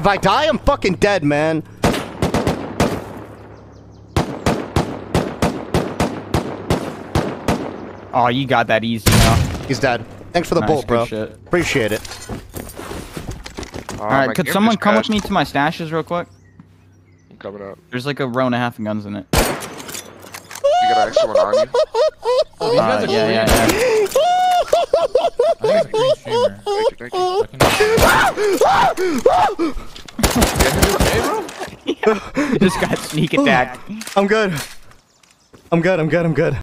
If I die, I'm fucking dead, man. Oh, you got that easy now. He's dead. Thanks for the Nice, bolt, bro. shit. Appreciate it. Oh, All my right, could someone just come with me to my stashes real quick? I'm coming up. There's like a row and a half of guns in it. You got an extra one on you? Oh, these guys Uh, are yeah, yeah, yeah. I think it's a green streamer. Thank you, thank you. Hey, bro. You just got sneak attack. I'm good. I'm good. I'm good. I'm good.